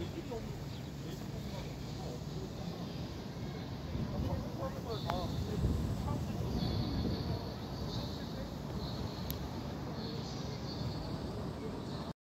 Hindi mo